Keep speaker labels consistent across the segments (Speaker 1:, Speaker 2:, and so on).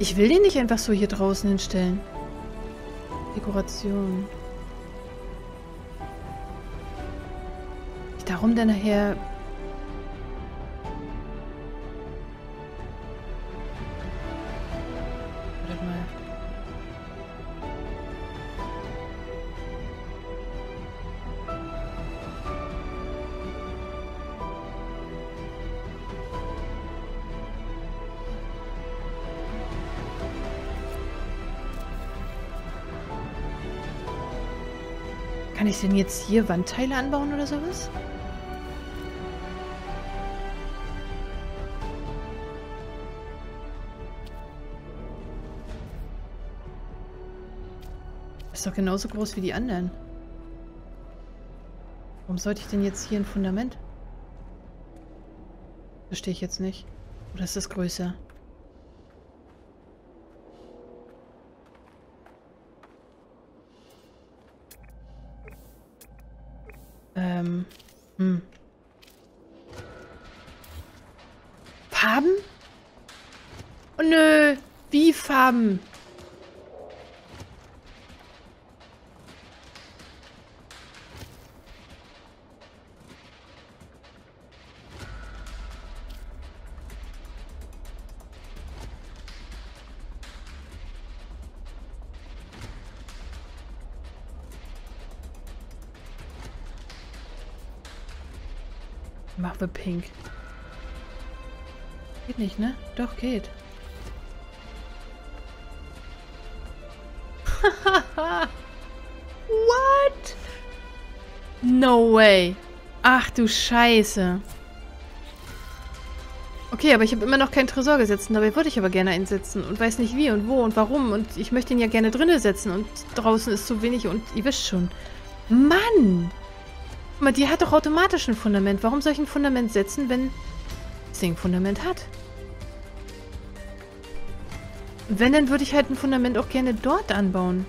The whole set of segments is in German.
Speaker 1: Ich will den nicht einfach so hier draußen hinstellen. Dekoration. Darum dann nachher... Kann ich denn jetzt hier Wandteile anbauen oder sowas? Ist doch genauso groß wie die anderen. Warum sollte ich denn jetzt hier ein Fundament? Verstehe ich jetzt nicht. Oder ist das größer? Ähm. Hm. Farben? Oh nö. Wie Farben? Wir pink. Geht nicht, ne? Doch, geht. What? No way. Ach du Scheiße. Okay, aber ich habe immer noch keinen Tresor gesetzt. Dabei wollte ich aber gerne einsetzen und weiß nicht wie und wo und warum. Und ich möchte ihn ja gerne drinnen setzen und draußen ist zu wenig und ihr wisst schon. Mann! Guck mal, die hat doch automatisch ein Fundament. Warum soll ich ein Fundament setzen, wenn das Ding ein Fundament hat? Wenn, dann würde ich halt ein Fundament auch gerne dort anbauen.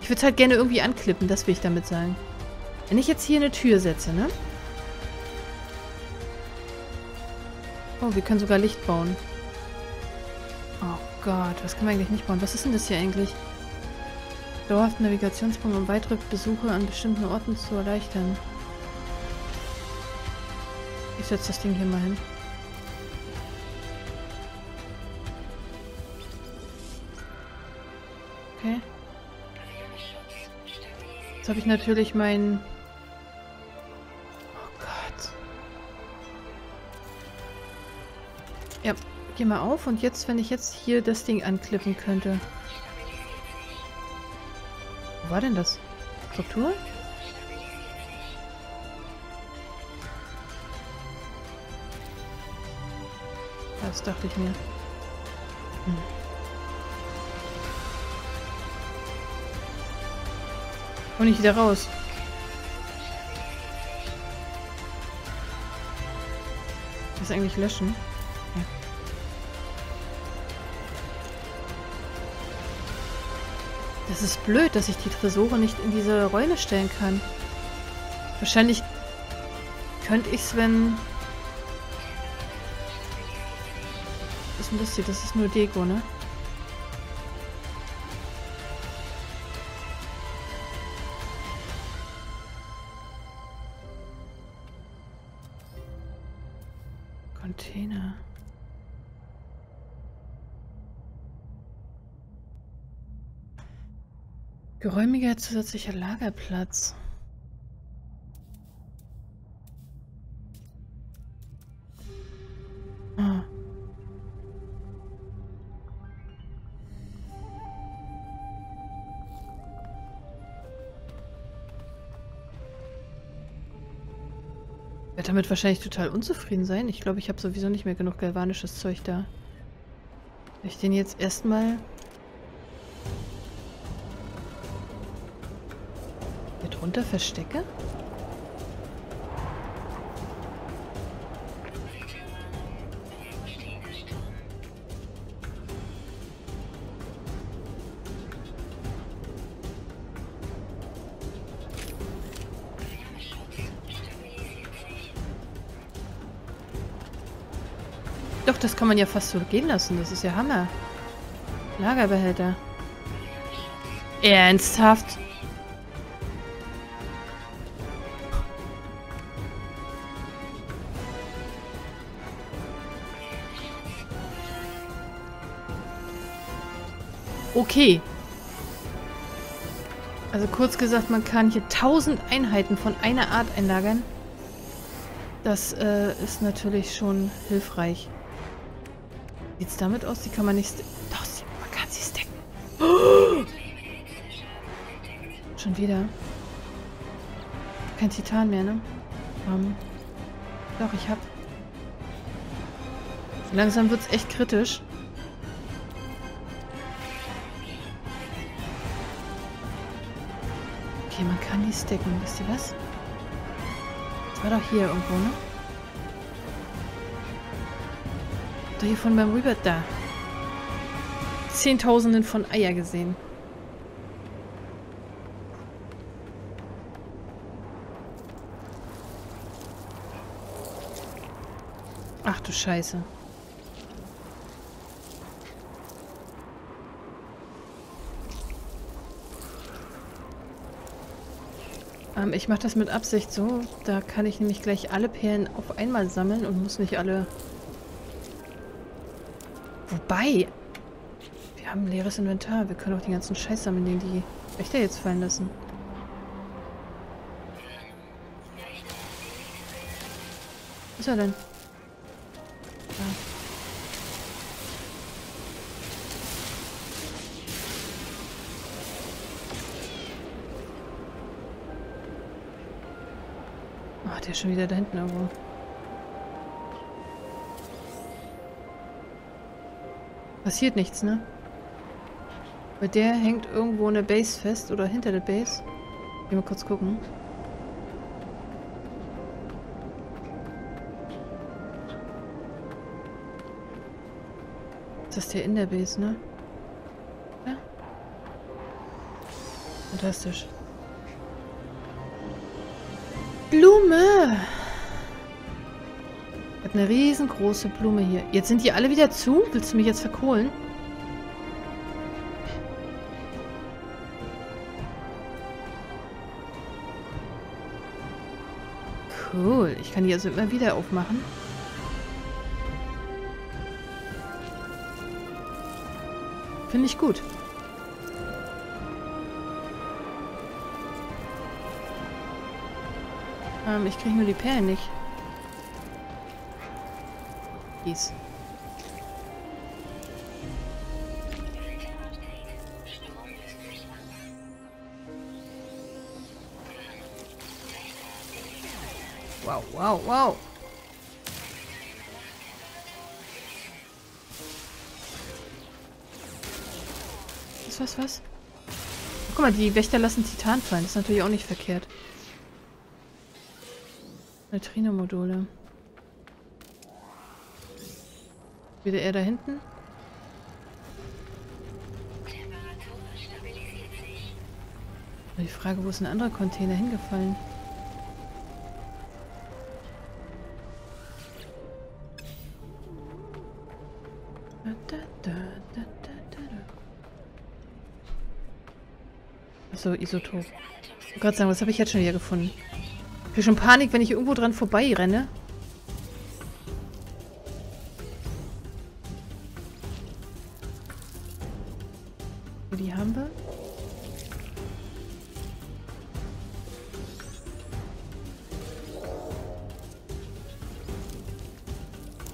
Speaker 1: Ich würde es halt gerne irgendwie anklippen, das will ich damit sagen. Wenn ich jetzt hier eine Tür setze, ne? Oh, wir können sogar Licht bauen. Oh Gott, was kann man eigentlich nicht bauen? Was ist denn das hier eigentlich? Dauerhaften Navigationspunkt, um weitere Besuche an bestimmten Orten zu erleichtern. Ich setze das Ding hier mal hin. Okay. Jetzt habe ich natürlich mein... Oh Gott. Ja, geh mal auf und jetzt, wenn ich jetzt hier das Ding anklippen könnte. Wo war denn das? Struktur? Das dachte ich mir. Hm. Komm nicht wieder raus. Das eigentlich löschen? Das ist blöd, dass ich die Tresore nicht in diese Räume stellen kann. Wahrscheinlich könnte ich es, wenn... Was ist denn das hier? Das ist nur Deko, ne? Geräumiger zusätzlicher Lagerplatz. Ah. werde damit wahrscheinlich total unzufrieden sein. Ich glaube, ich habe sowieso nicht mehr genug galvanisches Zeug da. Ich den jetzt erstmal darunter verstecke? Doch, das kann man ja fast so gehen lassen. Das ist ja Hammer. Lagerbehälter. Ernsthaft? Okay. Also kurz gesagt, man kann hier tausend Einheiten von einer Art einlagern. Das äh, ist natürlich schon hilfreich. Sieht es damit aus? Die kann man nicht... Doch, man kann sie stacken. Schon wieder. Kein Titan mehr, ne? Um, doch, ich hab... Langsam wird's echt kritisch. Okay, man kann die stacken. Wisst ihr was? Das war doch hier irgendwo, ne? Doch hier von beim Rüber da. Zehntausenden von Eier gesehen. Ach du Scheiße. Ähm, ich mache das mit Absicht so. Da kann ich nämlich gleich alle Perlen auf einmal sammeln und muss nicht alle... Wobei... Wir haben ein leeres Inventar. Wir können auch den ganzen Scheiß sammeln, den die Wächter jetzt fallen lassen. Was ist er denn? Schon wieder da hinten irgendwo. Passiert nichts, ne? Weil der hängt irgendwo in der Base fest oder hinter der Base. Gehen wir kurz gucken. Ist das der in der Base, ne? Ja. Fantastisch. Blume. Ich habe eine riesengroße Blume hier. Jetzt sind die alle wieder zu? Willst du mich jetzt verkohlen? Cool. Ich kann die also immer wieder aufmachen. Finde ich gut. Ähm, ich kriege nur die Perlen nicht. Dies. Wow, wow, wow. Was, was, was? Guck mal, die Wächter lassen Titan fallen. Das ist natürlich auch nicht verkehrt. Neutrino-Module. Wieder er da hinten? Die Frage, wo ist ein anderer Container hingefallen? Achso, Isotop. Ich wollte gerade sagen, was habe ich jetzt schon wieder gefunden? Ich schon Panik, wenn ich irgendwo dran vorbei renne. Die haben wir.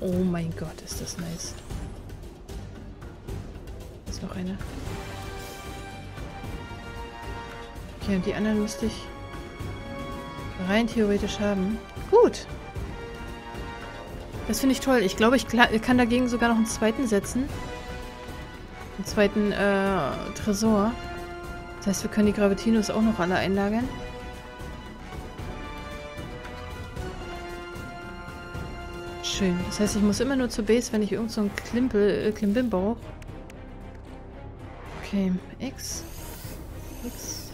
Speaker 1: Oh mein Gott, ist das nice. ist noch eine. Okay, und die anderen müsste ich rein theoretisch haben. Gut. Das finde ich toll. Ich glaube, ich kann dagegen sogar noch einen zweiten setzen. Einen zweiten äh, Tresor. Das heißt, wir können die Gravitinos auch noch alle einlagern. Schön. Das heißt, ich muss immer nur zur Base, wenn ich irgend so einen Klimpel, äh, Klimbim brauche. Okay. X. X.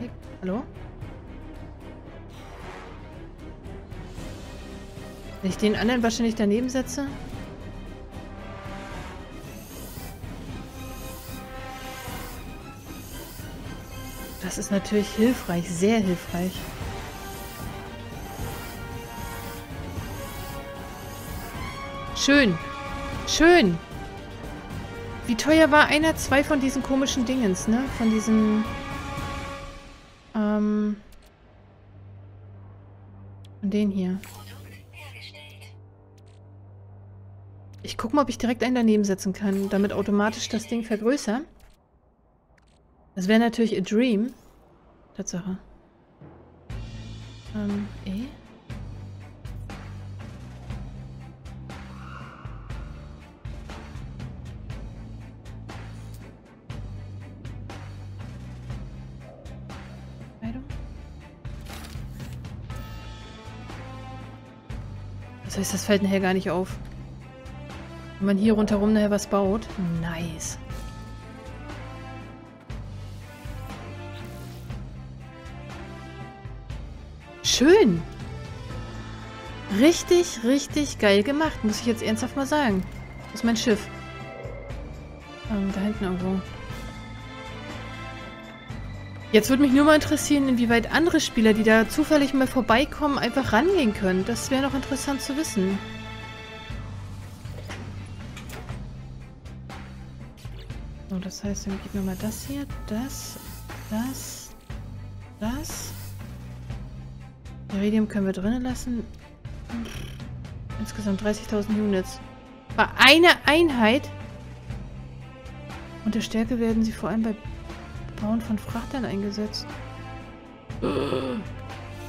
Speaker 1: X. Hallo? Wenn ich den anderen wahrscheinlich daneben setze? Das ist natürlich hilfreich, sehr hilfreich. Schön. Schön. Wie teuer war einer? Zwei von diesen komischen Dingens, ne? Von diesen... Mal, ob ich direkt einen daneben setzen kann, damit automatisch das Ding vergrößert. Das wäre natürlich a dream. Tatsache. Ähm, eh? Das heißt, das fällt nachher gar nicht auf. Wenn man hier rundherum nachher was baut. Nice. Schön. Richtig, richtig geil gemacht. Muss ich jetzt ernsthaft mal sagen. Wo ist mein Schiff? Ähm, da hinten irgendwo. Jetzt würde mich nur mal interessieren, inwieweit andere Spieler, die da zufällig mal vorbeikommen, einfach rangehen können. Das wäre noch interessant zu wissen. So, das heißt, dann gib mir mal das hier, das, das, das. Iridium können wir drinnen lassen. Insgesamt 30.000 Units. Bei einer Einheit. Und der Stärke werden sie vor allem bei Bauen von Frachtern eingesetzt.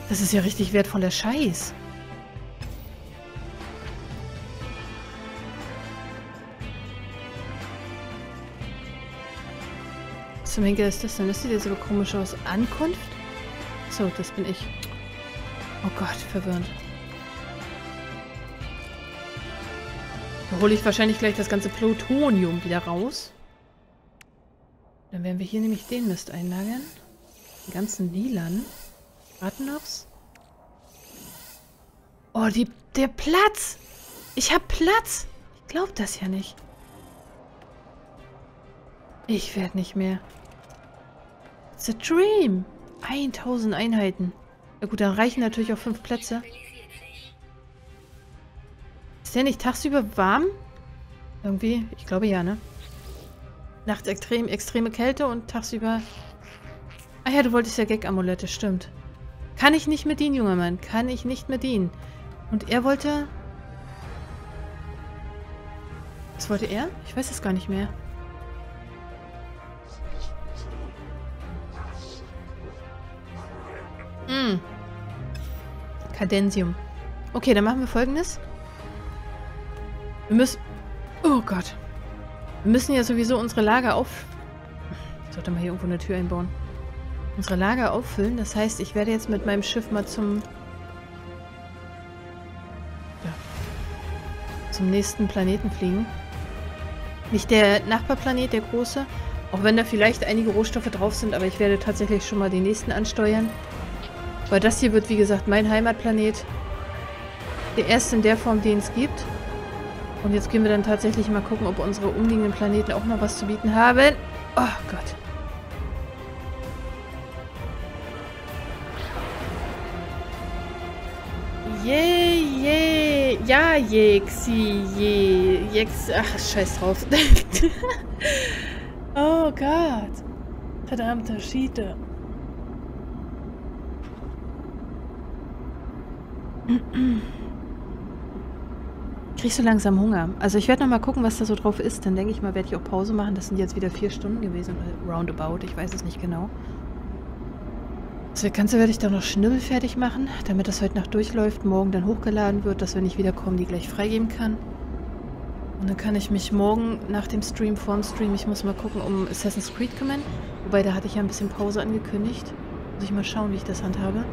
Speaker 1: Das ist ja richtig wertvoller Scheiß. Zum Henker ist das denn? Das sieht jetzt aber komisch aus. Ankunft? So, das bin ich. Oh Gott, verwirrend. Da hole ich wahrscheinlich gleich das ganze Plutonium wieder raus. Dann werden wir hier nämlich den Mist einlagern. Die ganzen Lilan. Rattenlochs. Oh, die, der Platz! Ich hab Platz! Ich glaub das ja nicht. Ich werde nicht mehr. A dream! 1000 Einheiten. Ja gut, dann reichen natürlich auch fünf Plätze. Ist der nicht tagsüber warm? Irgendwie? Ich glaube ja, ne? Nachts extrem, extreme Kälte und tagsüber... Ah ja, du wolltest ja Gag-Amulette, stimmt. Kann ich nicht mit dienen, junger Mann. Kann ich nicht mit dienen. Und er wollte... Was wollte er? Ich weiß es gar nicht mehr. Hm. Cadensium. Okay, dann machen wir folgendes. Wir müssen... Oh Gott. Wir müssen ja sowieso unsere Lager auf... Ich sollte mal hier irgendwo eine Tür einbauen. Unsere Lager auffüllen. Das heißt, ich werde jetzt mit meinem Schiff mal zum... Ja. Zum nächsten Planeten fliegen. Nicht der Nachbarplanet, der große. Auch wenn da vielleicht einige Rohstoffe drauf sind, aber ich werde tatsächlich schon mal den nächsten ansteuern. Weil das hier wird, wie gesagt, mein Heimatplanet. Der erste in der Form, den es gibt. Und jetzt gehen wir dann tatsächlich mal gucken, ob unsere umliegenden Planeten auch noch was zu bieten haben. Oh Gott. Je, je, ja, Jexi, je, Jex, ach, scheiß drauf. oh Gott. Verdammter Schiete. Kriegst du langsam Hunger. Also ich werde noch mal gucken, was da so drauf ist. Dann denke ich mal, werde ich auch Pause machen. Das sind jetzt wieder vier Stunden gewesen. Roundabout, ich weiß es nicht genau. Das Ganze werde ich dann noch schnell fertig machen, damit das heute Nacht durchläuft, morgen dann hochgeladen wird, dass wenn ich wiederkomme, die gleich freigeben kann. Und dann kann ich mich morgen nach dem Stream, vor dem Stream, ich muss mal gucken, um Assassin's Creed kümmern. Wobei, da hatte ich ja ein bisschen Pause angekündigt. Muss ich mal schauen, wie ich das handhabe.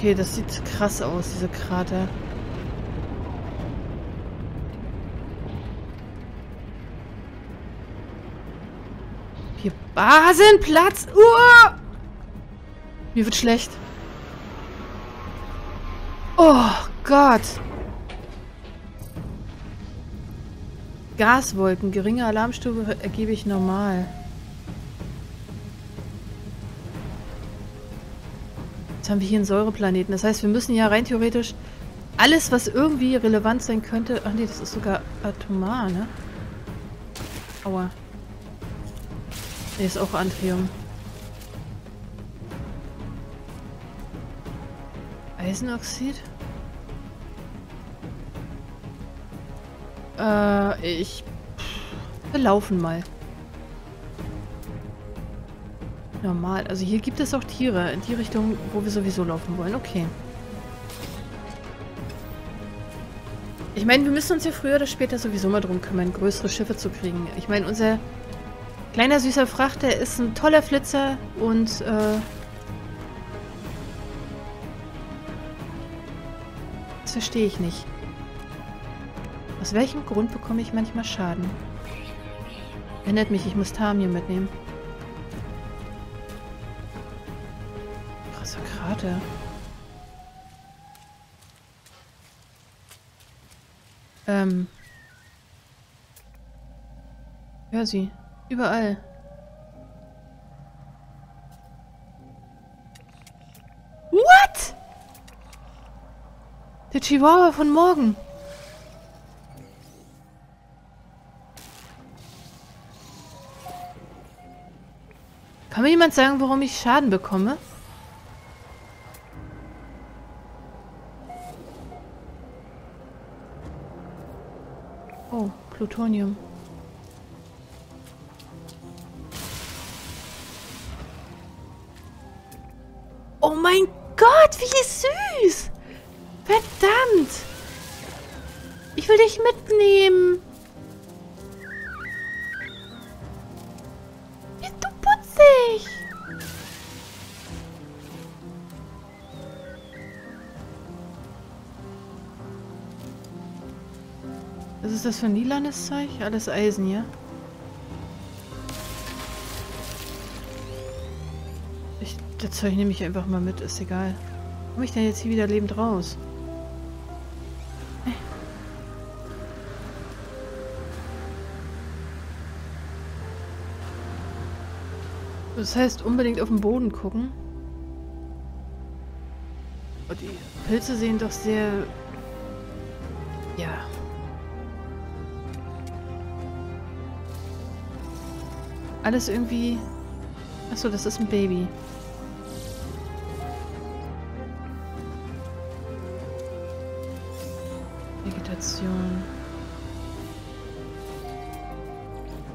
Speaker 1: Okay, das sieht krass aus, diese Krater. Hier Basenplatz. Uh! Mir wird schlecht. Oh Gott. Gaswolken. Geringe Alarmstufe ergebe ich normal. Haben wir hier einen Säureplaneten. Das heißt, wir müssen ja rein theoretisch alles, was irgendwie relevant sein könnte... Ach nee, das ist sogar atomar, ne? Aua. Nee, ist auch Antrium. Eisenoxid? Äh, ich... Wir laufen mal. Normal. Also hier gibt es auch Tiere. In die Richtung, wo wir sowieso laufen wollen. Okay. Ich meine, wir müssen uns ja früher oder später sowieso mal drum kümmern, größere Schiffe zu kriegen. Ich meine, unser kleiner süßer Frachter ist ein toller Flitzer und äh, das verstehe ich nicht. Aus welchem Grund bekomme ich manchmal Schaden? Erinnert mich, ich muss Tamir mitnehmen. Krater. Ähm. Hör sie. Überall. What? Der Chihuahua von morgen. Kann mir jemand sagen, warum ich Schaden bekomme? Plutonium. Ist das für ein lilanes Zeug? Alles Eisen, ja? Ich, das Zeug nehme ich einfach mal mit, ist egal. Komme ich denn jetzt hier wieder lebend raus? Das heißt, unbedingt auf den Boden gucken. Oh, die Pilze sehen doch sehr... Ja, Alles irgendwie... Achso, das ist ein Baby. Vegetation.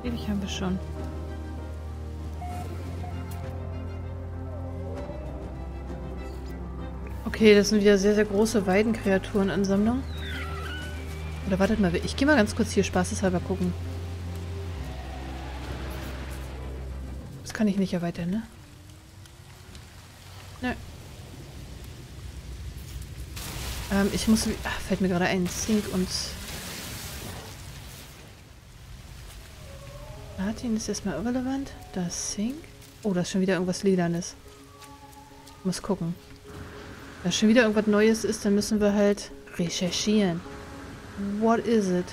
Speaker 1: Ewig haben wir schon. Okay, das sind wieder sehr, sehr große Weidenkreaturenansammlung. Oder wartet mal, ich gehe mal ganz kurz hier spaßeshalber gucken. Kann ich nicht erweitern, ne? Ne. Ähm, ich muss... Ach, fällt mir gerade ein. Zink und... Platin ist erstmal irrelevant. Das Zink. Oh, da ist schon wieder irgendwas Lilanes. Muss gucken. Wenn schon wieder irgendwas Neues ist, dann müssen wir halt recherchieren. What is it?